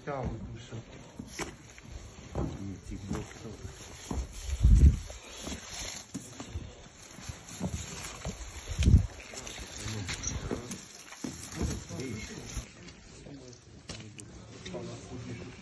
вытягивают, ну все. Нет, их блок Thank you.